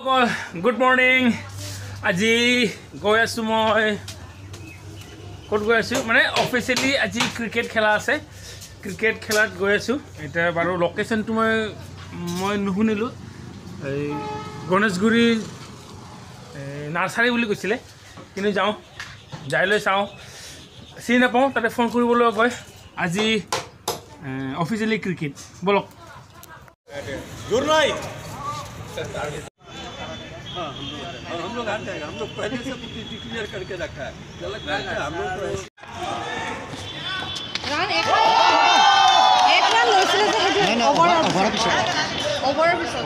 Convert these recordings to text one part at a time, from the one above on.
Good morning আজি গৈ আছোঁ মই। ক'ত গৈ আছোঁ? মানে অফিচিয়েলি আজি ক্ৰিকেট খেলা আছে। ক্ৰিকেট খেলাত গৈ আছোঁ। এতিয়া বাৰু লোকেশ্যনটো মই মই নুশুনিলোঁ। এই গণেশগুৰি নাৰ্চাৰী বুলি কৈছিলে। কিন্তু যাওঁ যাই লৈ চাওঁ। চিনি নাপাওঁ তাতে ফোন কৰিবলৈ কয় আজি অফিচিয়েলি ক্ৰিকেট ব'লক। हाँ हम लोग और हम लोग आ जाएंगे हम लोग पहले से डिक्लेयर करके रखा है गलत बात है हम लोग तो ऐसे- ৰাণ এক এক ৰাণ লৈছিলে যে সেইটো অভাৰৰ পিছত অভাৰৰ পিছত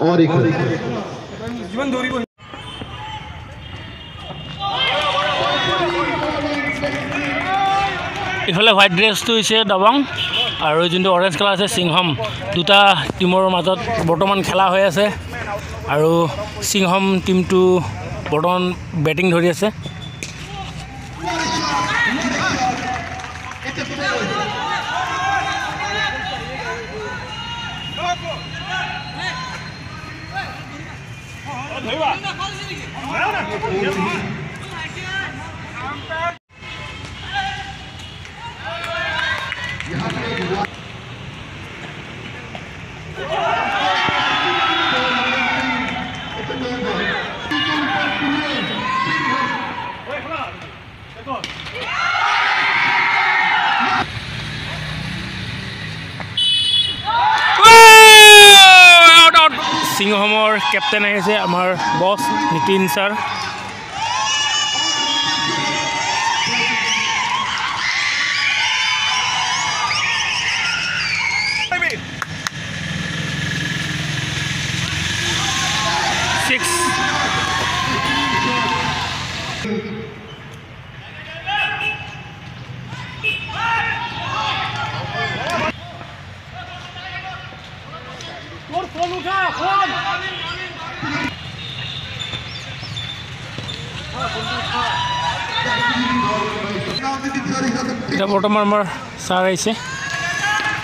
और एक যিমান দৌৰিব ইফালে হোৱাইট ড্ৰেছটো হৈছে দবং আৰু যোনটো অৰেঞ্জ কালাৰ আছে সিংহম দুটা টীমৰ মাজত বৰ্তমান খেলা হৈ আছে। আৰু সিংহম টীমটো বৰ্তমান বেটিং ধৰি আছে। আউট কেপ্টেইন আহিছে আমাৰ বছ নীতিন ছাৰ বৰ্তমান আমাৰ ছাৰ আহিছে।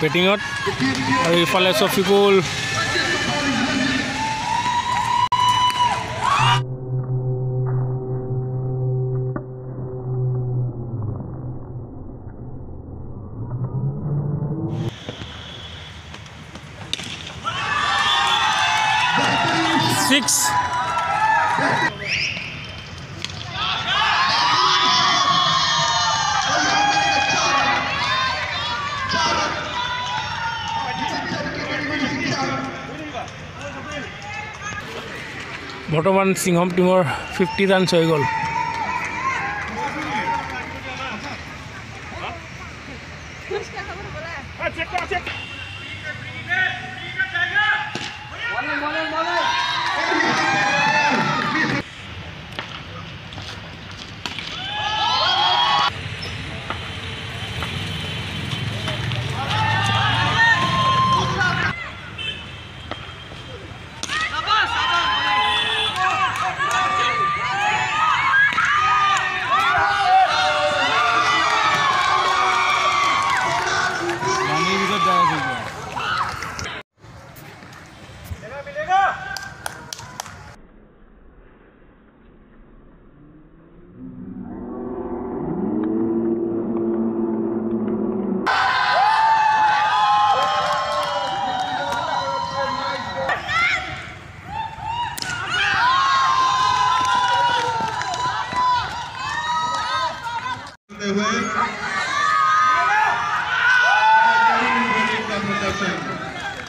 বেটিঙত আৰু ইফালে চফিকুল। বৰ্তমান সিংহম টীমৰ ফিফটি ৰানছ হৈ গ'ল।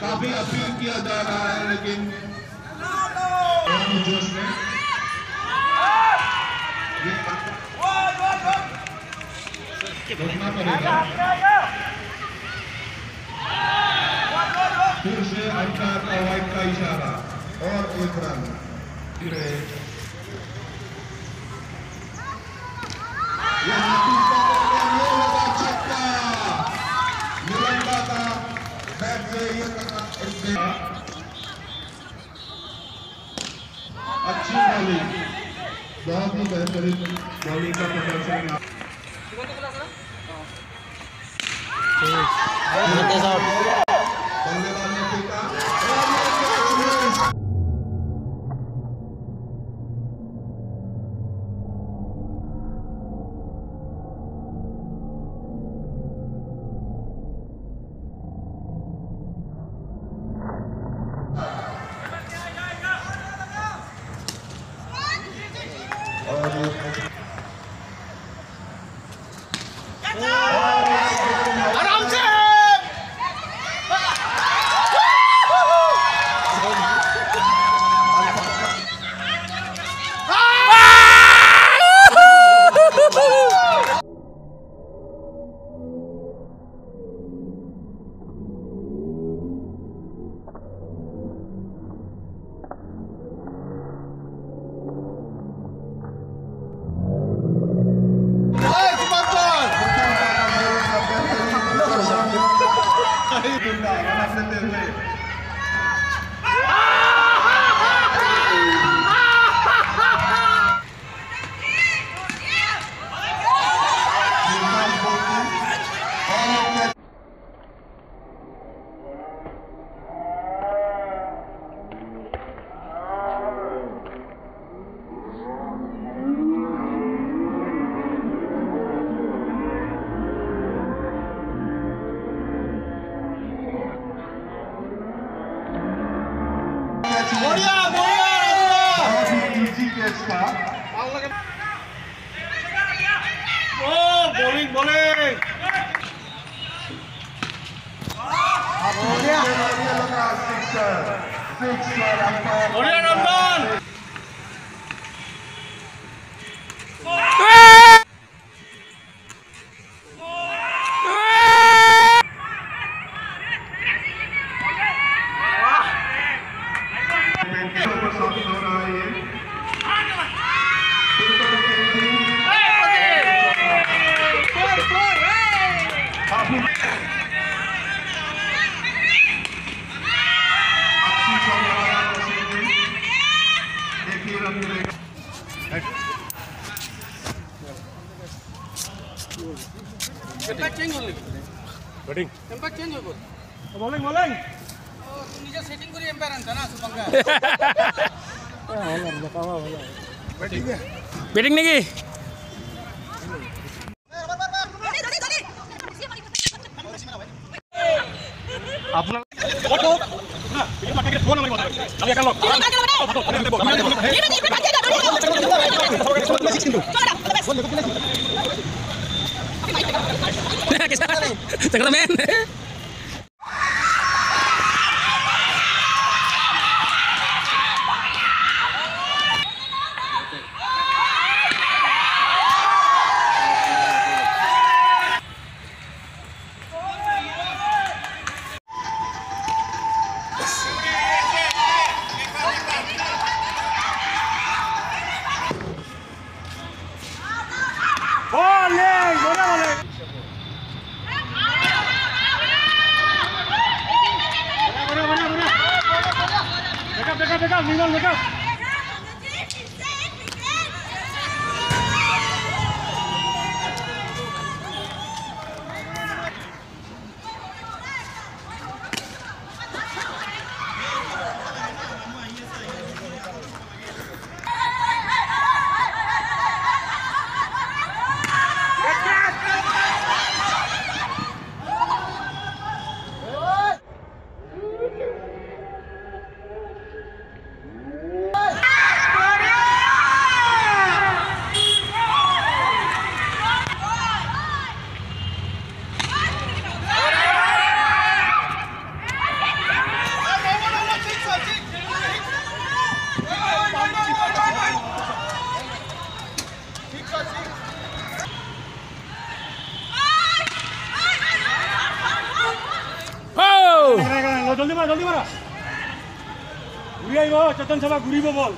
काफ़ी अपील किया जा रहा है, लेकिन जोश में फिर से अंतर का वाइट का इशारा और एक रन यहाँ अच्छी बॉलिंग बहुत ही बेहतरीन बॉलिंग का प्रदर्शन। बल्लेबाज ने फेंका Let's! 啊！bowling bowling Orion Ramdan! Bowling bowling batting নেকি আপোনাৰ মেন জলদি মারা জলদি মারা। ঘুরে আইব চেতন সভা ঘুরিব বল।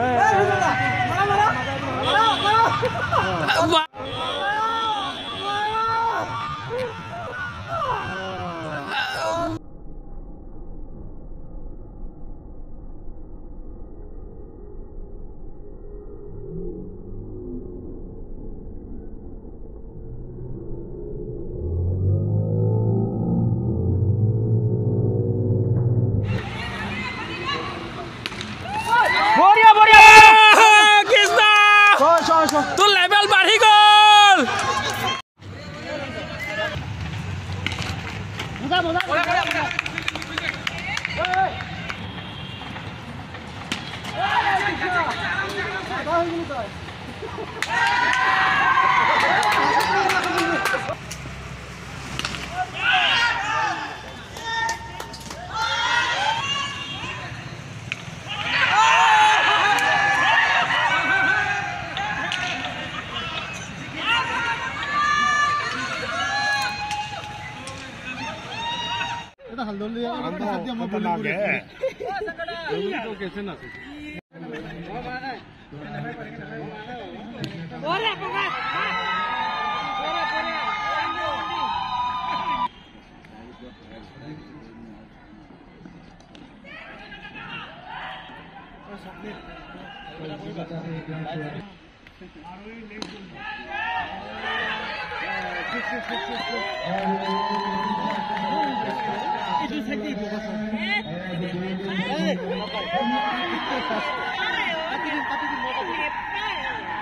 Hey, hey, hey, हाँ, हाँ, हाँ, कैसे ना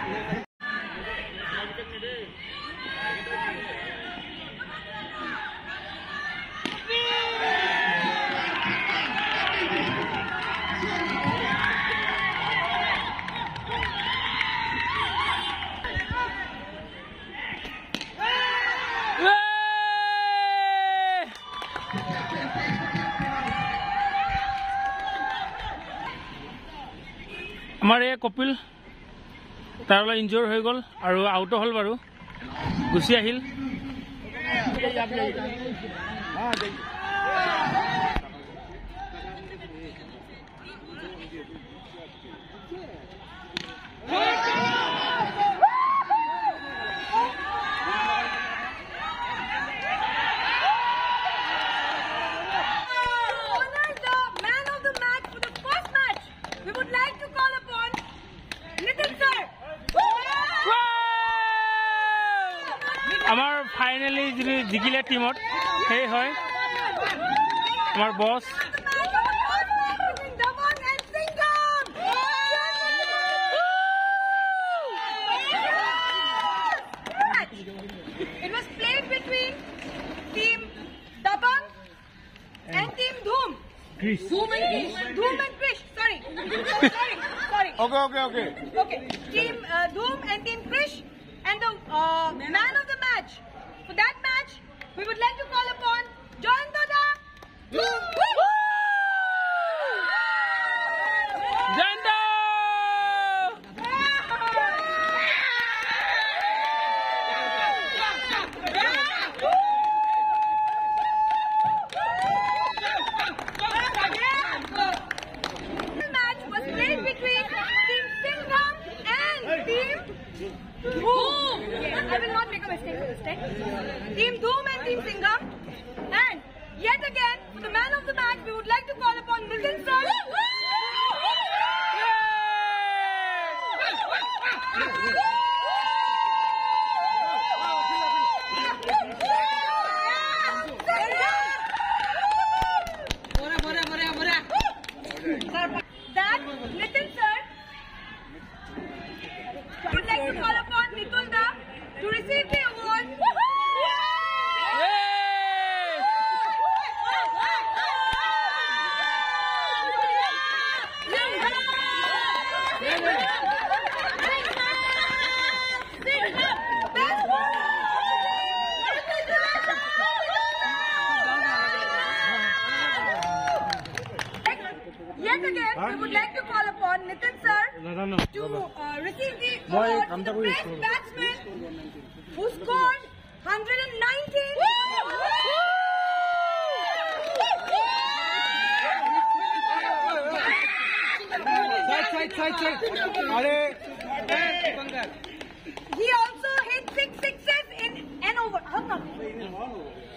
Hey! আমাৰ এই কপিল তাৰ অলপ ইনজিঅ'ৰ হৈ গ'ল আৰু আউটো হ'ল বাৰু। গুচি আহিল। ফাইনেলি জিকিলে টিমত সেই হয় আমাৰ boss Greece. And Greece. And Krish, Sorry. sorry. Sorry. Okay, okay, okay. Okay. Team uh, Doom would like to the man of the match, we would like to call upon Milton sir. Yay! Yay!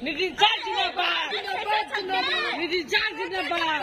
need to charge in the bar. Need to charge in the bar. Need to charge in the bar.